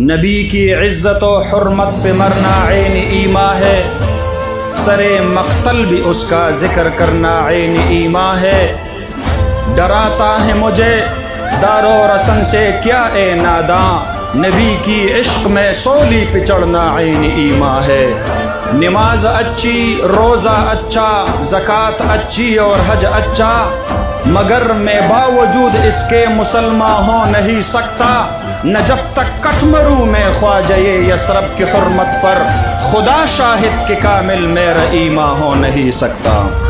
नबी की इज़्ज़त हरमत पे मरना ऐन ईमा है। सरे मख्तल भी उसका ज़िक्र करना ऐन ईमा है। डराता है मुझे दारो रसन से क्या ए नादा। नबी की इश्क में सोली पिचड़ना ऐन ईमा है। नमाज़ अच्छी, रोज़ा अच्छा ज़क़़त अच्छी और हज अच्छा मगर मैं बावजूद इसके मुसलमान हो नहीं सकता। न जब तक कटमरू में ख्वाजे यसरब की हरमत पर, खुदा शाहिद के कामिल मेरा ईमा हो नहीं सकता।